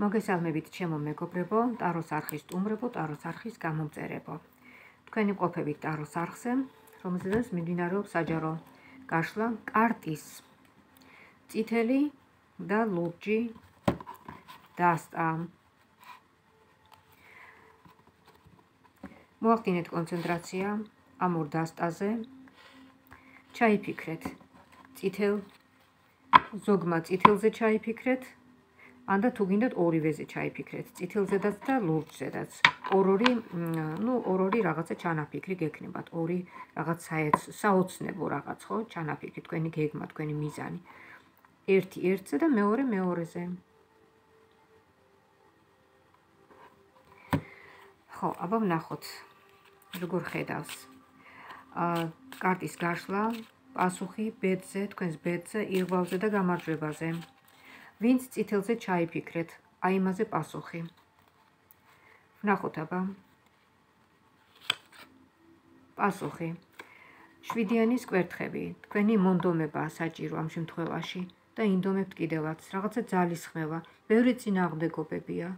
მოგესალმებით ჩემო მეგობრებო, ტაროს არხის სტუმრებო, ტაროს არხის გამომწერებო. თქვენი ყოფებით ტაროს არხზე, რომელზედაც მიმდინარეობს საჯარო გაშლა კარტის წითელი და ლურჯი დასტა. მოახდინეთ კონცენტრაცია ამ ორ დასტაზე. ჩაიფიქრეთ წითელ ზოგმა წითელზე ჩაიფიქრეთ ან და თუ გინდათ ორივეზე ჩაიფიქრეთ, წითელზედაც და ლურჯზედაც. ორ-ორი, ну, ორ-ორი რაღაცა ჩანაფიქრი გექნებათ, ორი რაღაც საოცნებო რაღაც, ხო, ჩანაფიქრი, თქვენი გეგმა, თქვენი მიზანი. ერთი ერთზე და მეორე მეორეზე. ხო, აბა ვნახოთ. როგორ ხედავს? აა, კარტის გაშლა, პასუხი ბედზე, თქვენს ბედზე, იღბალზე და გამარჯვებაზე. ვინც წითელზე ჩაიფიქრეთ, აი მასე პასუხი. ნახოთ აბა. პასუხი. შვიდიანის კვერთხები, თქვენი მონდომება საჭირო ამ შემთხვევაში და ინდომებთ კიდევაც, რაღაცა ძალისხმევა, ბევრი წინააღმდეგობებია.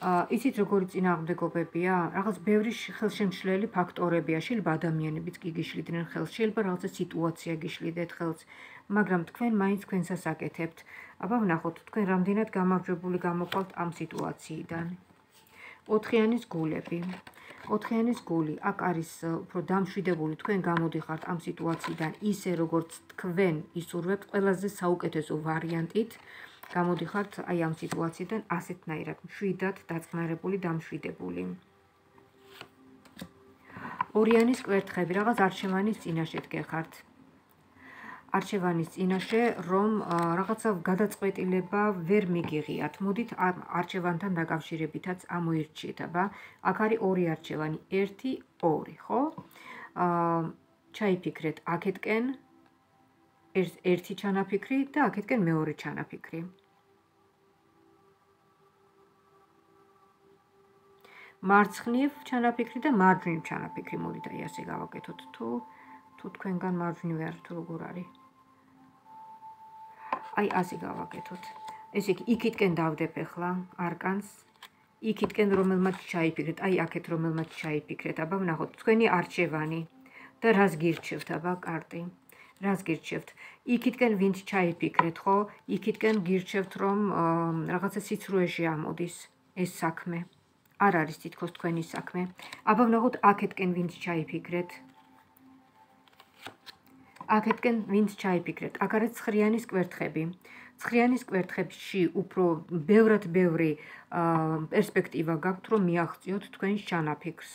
აა იცით როგორი წინააღმდეგობებია? რაღაც ბევრი ხელშემშლელი ფაქტორებია, შეიძლება ადამიანებიც კი გიშლიდნენ ხელს, შეიძლება რაღაცა სიტუაცია გიშლიდეთ ხელს, მაგრამ თქვენ მაინც თქვენსას აკეთებთ. აბა ვნახოთ, თქვენ რამდენად გამარჯვებული გამოყავთ ამ სიტუაციიდან. ოთხიანის გულები. ოთხიანის გული, აქ არის უფრო დამშვიდებული, თქვენ გამოდიხართ ამ სიტუაციიდან ისე როგორც თქვენ ისურვებთ ყველაზე საუკეთესო ვარიანტით. გამოდიხართ აი ამ სიტუაციიდან ასეთნაირად, მშვიდად დაწყნარებული, დამშვიდებული. ორიანის კვერთხები, რაღაც არჩევანის წინაშე დგეხართ. არჩევანის წინაშე, რომ რაღაცა გადაწყვეტილება ვერ მიგიღიათ. მოდით არჩევანთან დაკავშირებითაც ამოირჩიეთ, აბა. აქ არის ორი არჩევანი, 1, 2, ხო? აა ჩაიფიქრეთ აქეთკენ ერთი ჩანაფიქრი და აქეთკენ მეორე ჩანაფიქრი. მარცხნივ ჩანაფიქრი და მარჯვნივ ჩანაფიქრი. მოდით აი ასე გავაკეთოთ თუ თუ თქვენგან მარჯვნივ არ თუ როგორ არის. აი ასე გავაკეთოთ. ესე იგი, იქითკენ დავდებ ახლა არკანს. იქითკენ რომელმაც ჩაიფიქრეთ, აი აქეთ რომელმაც ჩაიფიქრეთ, აბა ვნახოთ თქვენი არჩევანი და რას გირჩევთ, აბა კარტი. რას გირჩევთ? იქითკენ ვინც ჩაიფიქრეთ, ხო? იქითკენ გირჩევთ, რომ რაღაცა სიცრუეში ამოდის ეს საქმე. არ არის თითქოს თქვენი საქმე. აბა ვნახოთ აქეთკენ ვინც ჩაიფიქრეთ. აქეთკენ ვინც ჩაიფიქრეთ, აქ არის ცხრიანის კვერთხები. ცხრიანის კვერთხებში უფრო ბევრად ბევრი პერსპექტივა გაქვთ, რომ მიაღწიოთ თქვენს ჩანაფიქრს.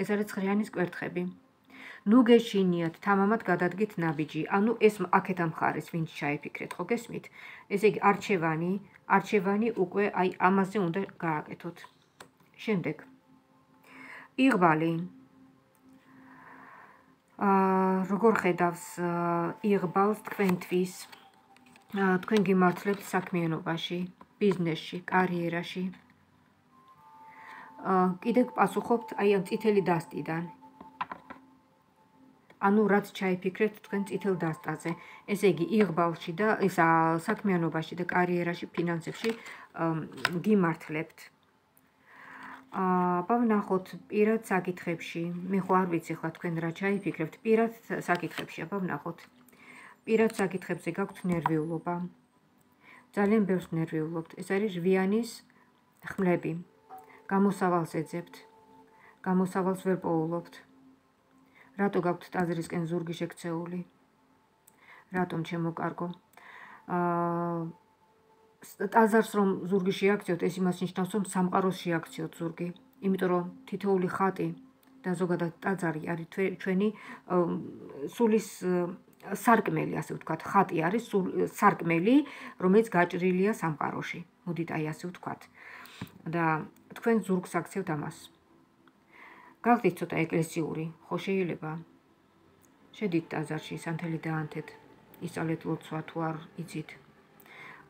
ეს არის ცხრიანის კვერთხები. ნუ გეშინიათ, თამამად გადადგით ნაბიჯი. ანუ ეს აქეთ ამ ხარეს ვინც ჩაიფიქრეთ, ხო გესმით? ესე იგი არჩევანი, არჩევანი უკვე აი ამაზე უნდა გააკეთოთ. შემდეგ. იღბალი აა როგორ ხედავს იღბალს თქვენთვის თქვენ გიმართლებთ საქმიანობაში, ბიზნესში, კარიერაში. აა კიდე პასუხობთ აი ამ წითელი დასტიდან. ანუ რაც ჩაიფიქრეთ თქვენ წითელ დასტაზე. ესე იგი იღბალში და ესა საქმიანობაში და კარიერაში, ფინანსებში გიმართლებთ. აა ვნახოთ პირად საკითხებში. მე ხო არ ვიცი ხლა თქვენ რა ჩაიფიქრებთ პირად საკითხებში. აბა ვნახოთ. პირად საკითხებზე გაქვთ ნერვიულობა. ძალიან ბევრს ნერვიულობთ. ეს არის ჟვიანის ხმლები. გამოსავალს ეძებთ. გამოსავალს ვერ პოულობთ. რატო გაქვთ ტაძრისკენ ზურგი შექცეული? რატომ ჩემო კარგო? აა ტაძარს რომ ზურგი შეაქციოთ, ეს იმას ნიშნავს, რომ სამყაროს შეაქციოთ ზურგი. იმიტომ რომ თითოეული ხატი და ზოგადად ტაძარი არის ჩვენი სულის სარკმელი, ასე ვთქვათ, ხატი არის სარკმელი, რომელიც გაჭრილია სამყაროში. მოდით აი ასე ვთქვათ. და თქვენ ზურგს აქცევთ ამას. გახდით ცოტა ეკლესიური, ხო შეიძლება? შედით ტაძარში, სანთელი დაანთეთ. ისწავლეთ ლოცვა თუ არ იცით.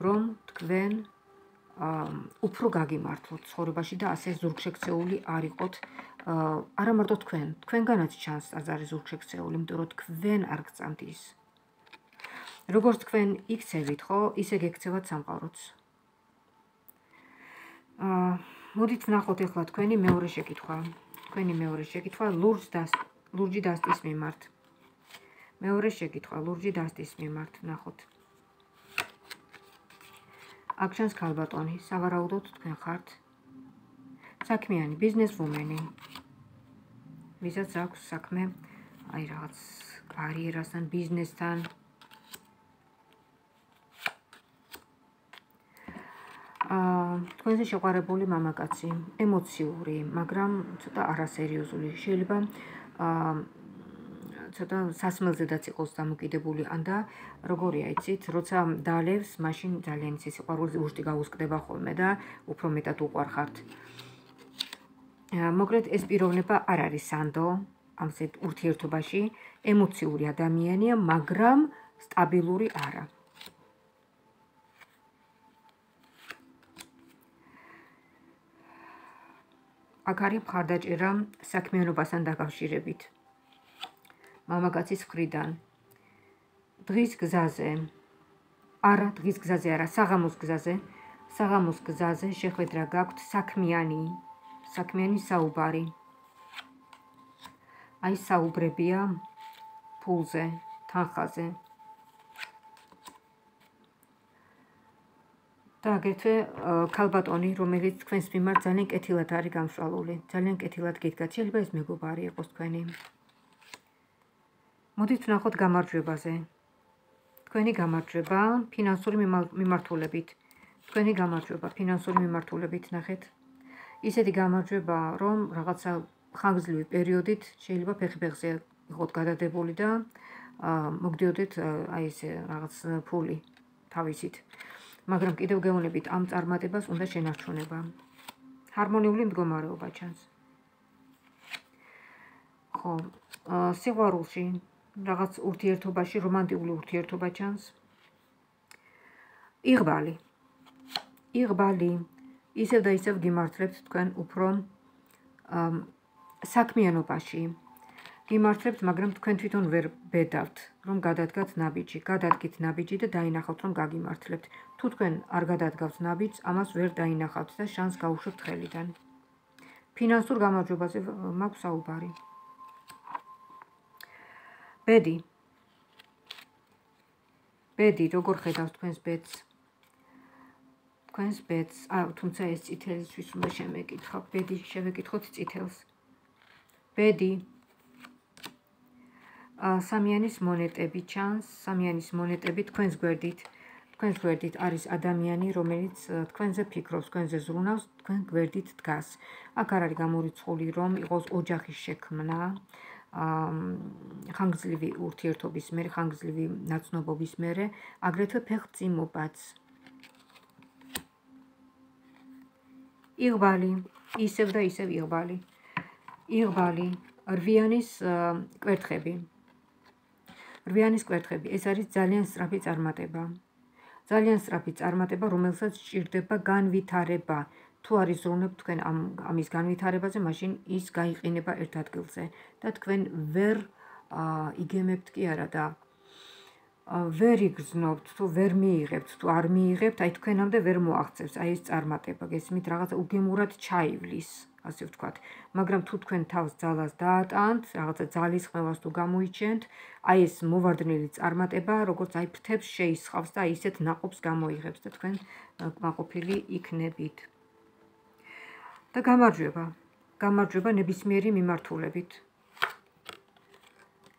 რომ თქვენ უფრო გაგიმართლოთ ცხოვრებაში და ასე ზურგშექცეული არ იყოთ არა მარტო თქვენ, თქვენგანაც ჩანს აზარი ზურგშექცეული, იმიტომ რომ თქვენ არ გწამთ ის. როგორც თქვენ იქცევით, ხო, ისე გექცევათ სამყაროც. აა მოდით ნახოთ ახლა თქვენი მეორე შეკითხვა. თქვენი მეორე შეკითხვა ლურჯ და ლურჯი დასტის მიმართ. მეორე შეკითხვა ლურჯი დასტის მიმართ ნახოთ. აქ ჩანს ქალბატონი, სავარაუდოდ თქვენ ხართ საქმიანი ბიზნესვუმენი. ვისაც აქვს საქმე აი რაღაც კარიერასთან, ბიზნესთან. თქვენზე შეყარებული მამაკაცი, ემოციური, მაგრამ ცოტა არასერიოზული. შეიძლება აა ცოტა სასმელზედაც იყოს დამოკიდებული ან და როგორია იცით, როცა დალევს, მაშინ ძალიან იცი სიყვარულზე უშტი გაუსკდება ხოლმე და უფრო მეტად უყარხართ. მოკლედ ეს პიროვნება არ არის სანდო, ამზე ურთიერთობაში ემოციური ადამიანია, მაგრამ სტაბილური არა. აქ არის მხარდაჭერა საქმიანობასთან დაკავშირებით. მამაკაცის მხრიდან. დღის გზაზე. არა დღის გზაზე არა საღამოს გზაზე. საღამოს გზაზე შეხვედრა გაქვთ საქმიანი. საქმიანი საუბარი. აი საუბრებია ფულზე თანხაზე. და აგრეთვე ქალბატონი, რომელიც თქვენს მიმართ ძალიან კეთილად არის გამსვალული, ძალიან კეთილად გიდგათ, შეიძლება ეს მეგობარი იყოს თქვენი. მოდით ვნახოთ გამარჯვებაზე. თქვენი გამარჯვება ფინანსური მიმართულებით. თქვენი გამარჯვება ფინანსური მიმართულებით ნახეთ. ისეთი გამარჯვება, რომ რაღაცა ხანგრძლივი პერიოდით შეიძლება ფეხი-ფეხზე იყოთ გადადებული და მოგდიოდეთ აი ესე რაღაც ფული თავისით. მაგრამ კიდევ გეუბნებით ამ წარმატებას უნდა შენარჩუნება. ჰარმონიული მდგომარეობა ჩანს. ხო, სიყვარულში, რაღაც ურთიერთობაში, რომანტიკული ურთიერთობა ჩანს. იღბალი. იღბალი. ისევ და ისევ გიმართლებთ თქვენ უფრო საქმიანობაში. გიმართლებთ, მაგრამ თქვენ თვითონ ვერ ბედავთ, რომ გადადგათ ნაბიჯი, გადადგით ნაბიჯი და დაინახავთ, რომ გაგიმართლებთ. თუ თქვენ არ გადადგავთ ნაბიჯს, ამას ვერ დაინახავთ და შანს გაუშვებთ ხელიდან. ფინანსურ გამარჯვებაზე მაქვს საუბარი. ბედი. ბედი, როგორ ხედავთ თქვენს ბედს? თქვენს ბედს, აა, თუმცა ეს წითელისთვის უნდა შემეკითხო. ბედი შევეკითხოთ წითელს. ბედი. სამიანის მონეტები ჩანს, სამიანის მონეტები თქვენს გვერდით. თქვენს გვერდით არის ადამიანი, რომელიც თქვენზე ფიქრობს, თქვენზე ზრუნავს, თქვენ გვერდით დგას. აქ არ არის გამორიცხული, რომ იყოს ოჯახის შექმნა, ხანგრძლივი ურთიერთობის მერე, ხანგრძლივი ნაცნობობის მერე, აგრეთვე ფეხმძიმობაც. იღბალი, ისევ და ისევ იღბალი. იღბალი, რვიანის კვერთხები. რვიანის კვერთხები, ეს არის ძალიან სწრაფი წარმატება. ძალიან სწრაფი წარმატება, რომელსაც სჭირდება განვითარება. თუ არ იზრუნებთ თქვენ ამ ამის განვითარებაზე, მაშინ ის გაიყინება ერთ ადგილზე და თქვენ ვერ იგემებთ კი არა და ვერ იგრძნობთ, თუ ვერ მიიღებთ, თუ არ მიიღებთ, აი თქვენამდე ვერ მოაღწევს, აი ეს წარმატება, გესმით, რაღაც უგემურად ჩაივლის, ასე ვთქვათ. მაგრამ თუ თქვენ თავს ძალას დაატანთ, რაღაცა ძალის ხმევას თუ გამოიჩენთ, აი ეს მოვარდნილი წარმატება, როგორც აი ფრთებს შეისხავს და ისეთ ناقობს გამოიღებს და თქვენ კმაყოფილი იქნებით. და გამარჯვება. გამარჯვება ნებისმიერი მიმართულებით.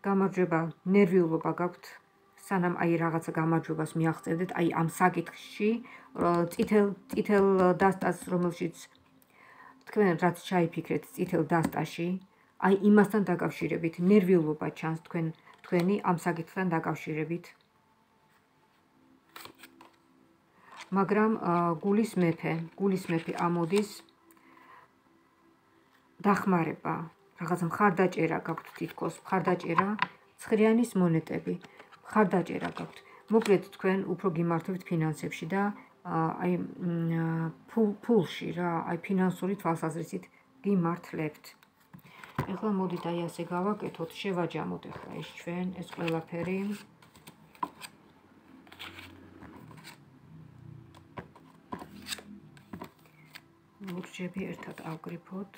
გამარჯვება, ნერვიულობა გაქვთ. სანამ აი რაღაცა გამარჯვებას მიაღწევდეთ, აი ამ საკითხში, წითელ წითელ დასტას, რომელშიც თქვენ რაც ჩაიფიქრეთ წითელ დასტაში, აი იმასთან დაკავშირებით, ნერვიულობა ჩანს თქვენ თქვენი ამ საკითხთან დაკავშირებით. მაგრამ გულის მეფე, გულის მეფე ამოდის დახმარება, რაღაც მხარდაჭერა გაქვთ თითქოს, მხარდაჭერა, ცხრიანის მონეტები, მხარდაჭერა გაქვთ. მოკლედ თქვენ უფრო გიმართებთ ფინანსებში და აი ფულში რა, აი ფინანსური თვალსაზრისით გიმართლებთ. ეხლა მოდით აი ასე გავაკეთოთ, შევაჯამოთ ეხლა ეს ჩვენ ეს ყველაფერი. ლურჯები ერთად ავგრიფოთ.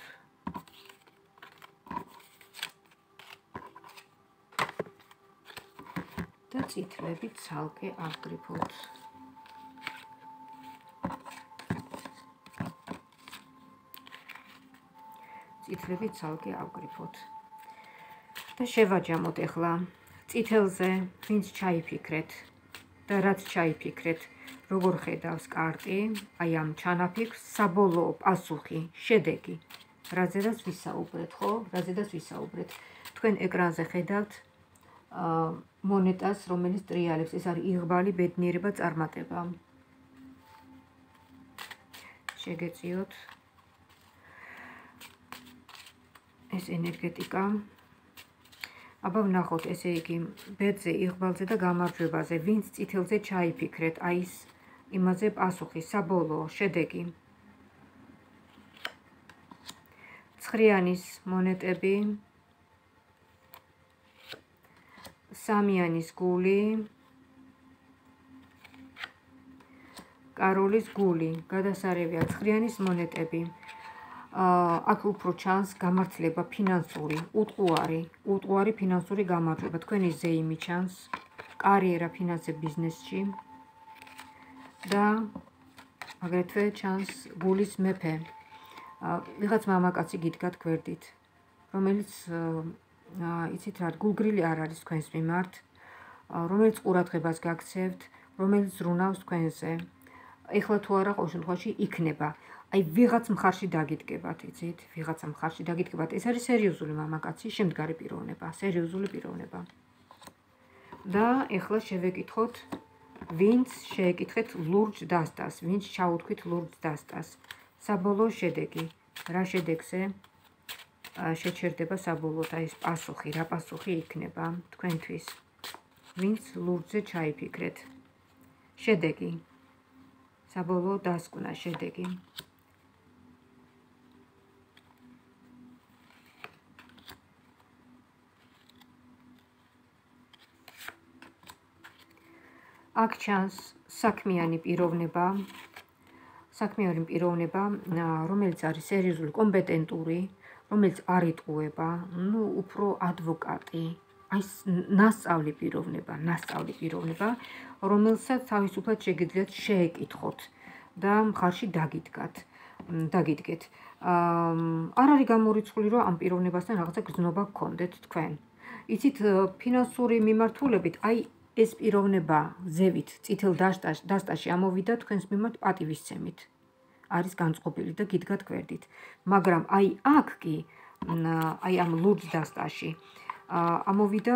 და წითლები ცალკე ავგრიფოთ. წითლები ცალკე ავგრიფოთ. და შევაჯამოთ ახლა წითელზე, ვინც ჩაიფიქრეთ და რაც ჩაიფიქრეთ, როგორ ხედავს კარტი, აი ამ ჩანაფიქრს, საბოლოო პასუხი, შედეგი. რაზედაც ვისაუბრეთ, ხო? რაზედაც ვისაუბრეთ. თქვენ ეკრანზე ხედავთ მონეტას, რომელიც ტრიალებს, ეს არის იღბალი ბედნიერება წარმატება. შეგეწიოთ ეს ენერგეტიკა აბა ვნახოთ ესე იგი ბედზე, იღბალზე და გამარჯვებაზე, ვინც წითელზე ჩაიფიქრეთ, აი ეს იმაზე პასუხი, საბოლოო შედეგი. ცხრიანის მონეტები. სამიანის გული. კაროლის გული. გადასარევია ცხრიანის მონეტები. აქ უფრო ჩანს გამართლება ფინანსური, უტყუარი, უტყუარი ფინანსური გამარჯვება. თქვენი ზეიმი ჩანს კარიერა, ფინანსები, ბიზნესში. და აგრეთვე ჩანს გულის მეფე. ვიღაც მამაკაცი გიდგათ გვერდით, რომელიც იცით რა, გულგრილი არ არის თქვენს მიმართ, რომელიც ყურადღებას გაქცევთ, რომელიც ზრუნავს თქვენზე. ეხლა თუ არა ყოველ შემთხვევაში იქნება. აი ვიღაც მხარში დაგიდგებათ, იცით? ვიღაცა მხარში დაგიდგებათ. ეს არის სერიოზული მამაკაცი, შემდგარი პიროვნება, სერიოზული პიროვნება. და ეხლა შევეკითხოთ ვინც შეეკითხეთ ლურჯ დასტას, ვინც ჩაუთქვით ლურჯ დასტას. საბოლოო შედეგი, რა შედეგზე შეჩერდება საბოლოოდ აი ეს პასუხი, რა პასუხი იქნება თქვენთვის? ვინც ლურჯზე ჩაიფიქრეთ. შედეგი. საბოლოო დასკვნა შედეგი. აქ ჩანს საქმიანი პიროვნება საქმიანი პიროვნება რომელიც არის სერიოზული კომპეტენტური რომელიც არ იტყუება ну უფრო ადვოკატი. აი ნასწავლი პიროვნება ნასწავლი პიროვნება რომელსაც თავისუფლად შეგიძლიათ შეეკითხოთ და მხარში დაგიდგათ დაგიდგეთ. არ არის გამორიცხული რომ ამ პიროვნებასთან რაღაცა გზნობა გქონდეთ თქვენ. იცით ფინანსური მიმართულებით აი ეს პიროვნება ზევით წითელ დასტაში ამოვიდა თქვენს მიმართ პატივისცემით. არის განწყობილი და გიდგათ გვერდით. მაგრამ აი აქ კი აი ამ ლურჯ დასტაში ამოვიდა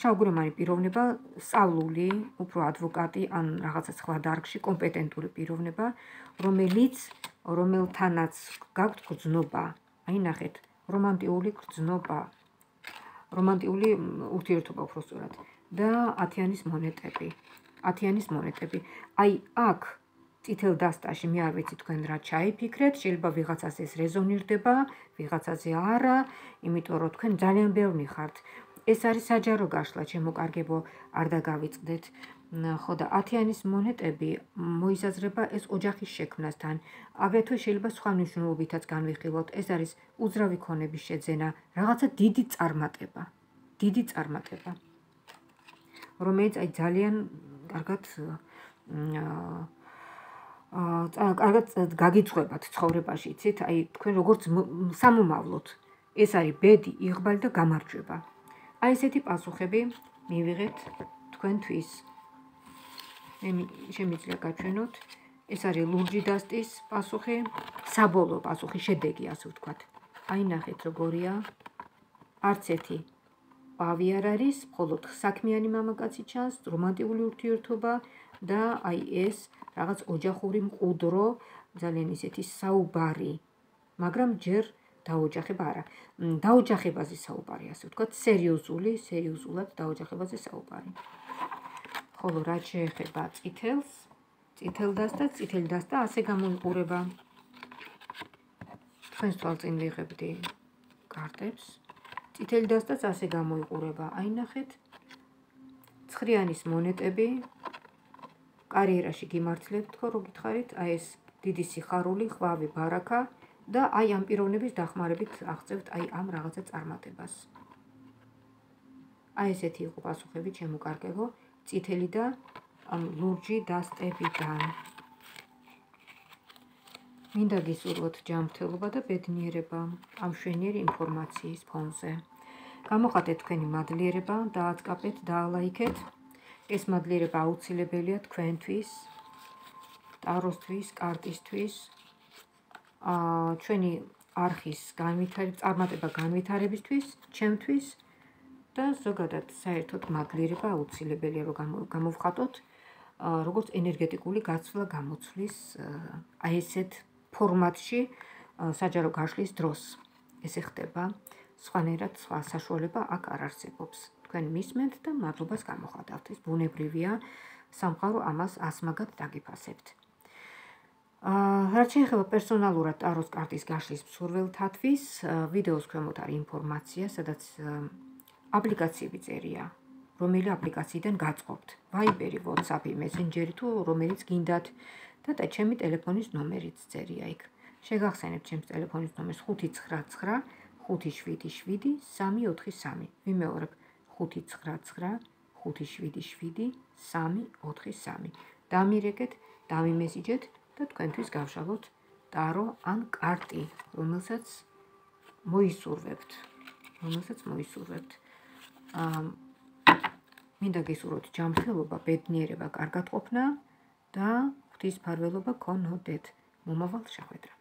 შავგრემანი პიროვნება, სწავლული, უფრო ადვოკატი ან რაღაცა სხვა დარგში კომპეტენტური პიროვნება, რომელიც რომელთანაც გაქვთ გრძნობა. აი ნახეთ, რომანტიული გრძნობა. რომანტიული ურთიერთობა უფრო სწორად. და 10-იანის მონეტები. 10-იანის მონეტები. აი აქ წითელ დასტაში მე არ ვიცი თქვენ რა ჩაიფიქრეთ, შეიძლება ვიღაცას ეს რეზონირდება, ვიღაცაზე არა, იმიტომ რომ თქვენ ძალიან ბევრი ხართ. ეს არის საჯარო გაშლა, ჩემო კარგებო, არ დაგავიწყდეთ. ხო და 10-იანის მონეტები მოიზაზრება ეს ოჯახის შექმნასთან. აგრეთვე შეიძლება სხვა მნიშვნელობითაც განვიხილოთ. ეს არის უძრავი ქონების შეძენა, რაღაცა დიდი წარმატება. დიდი წარმატება. რომელიც აი ძალიან კარგად აა კარგად გაგიწყვებათ ცხოვრებაში, იცით? აი თქვენ როგორც სამომავლოდ ეს არის ბედი, იღბალი და გამარჯვება. აი ესეთი პასუხები მივიღეთ თქვენთვის. მე შემიძლია გაჩვენოთ. ეს არის ლურჯი დასტის პასუხი, საბოლოო პასუხი, შედეგი, ასე ვთქვათ. აი ნახეთ როგორია. არც ერთი პავი არ არის, მხოლოდ საქმიანი მამაკაცი ჩანს, რომანტიკული ურთიერთობა და აი ეს რაღაც ოჯახური მყუდრო, ძალიან ისეთი საუბარი. მაგრამ ჯერ დაოჯახება არა. დაოჯახებაზე საუბარი, ასე ვთქვათ, სერიოზული, სერიოზულად დაოჯახებაზე საუბარი. ხოლო რა შეეხება წითელს, წითელ დასტა, წითელ დასტა ასე გამოიყურება. თქვენს თვალწინ ვიღებდი კარტებს. წითელი დასტაც ასე გამოიყურება. აი ნახეთ. ცხრიანის მონეტები. კარიერაში გიმართლებთ ხო, რო გითხარით? აი ეს დიდი სიხარული, ყვავი, ბარაკა და აი ამ პიროვნების დახმარებით აღწევთ აი ამ რაღაცა წარმატებას. აი ესეთი იყო პასუხები ჩემო კარგებო, წითელი და ამ ლურჯი დასტებიდან. მინდა გისურვოთ ჯანმრთელობა და ბედნიერება ამ შვენიერი ინფორმაციის ფონზე. გამოხატეთ თქვენი მადლიერება, დააწყაპეთ, დაალაიქეთ. ეს მადლიერება აუცილებელია თქვენთვის, ტაროსთვის, კარტისთვის. აა ჩვენი არხის განვითარება, წარმატება განვითარებისთვის, ჩემთვის და ზოგადად საერთოდ მადლიერება აუცილებელია რომ გამოვხატოთ როგორც ენერგეტიკული გაცვლა გამოცვლის აი ესეთ ფორმატში საჯარო გაშლის დროს ესე ხდება სხვანაირად სხვა საშუალება აქ არ არსებობს თქვენ მისმენთ და მადლობას გამოხატავთ. ეს ბუნებრივია სამყარო ამას ასმაგად დაგიფასებთ. აა რაც შეეხება პერსონალურად ტაროს კარტის გაშლის მსურველთათვის ვიდეოს ქვემოთ არის ინფორმაცია სადაც აპლიკაციები წერია რომელი აპლიკაციიდან გაწყობთ. Viber-ი, WhatsApp-ი, Messenger-ი თუ რომელიც გინდათ. და და ჩემი ტელეფონის ნომერიც წერია იქ. შეგახსენებთ ჩემს ტელეფონის ნომერს 599 577-343. ვიმეორებ 599-577-343. დამირეკეთ, დამიმესიჯეთ და თქვენთვის გავშალოთ ტარო ან კარტი, რომელსაც მოისურვებთ. რომელსაც მოისურვებთ. მინდა გესურვოთ ჯანმრთელობა, ბედნიერება, კარგად ყოფნა და ღვთის ფარველობა გქონოდეთ. მომავალ შეხვედრას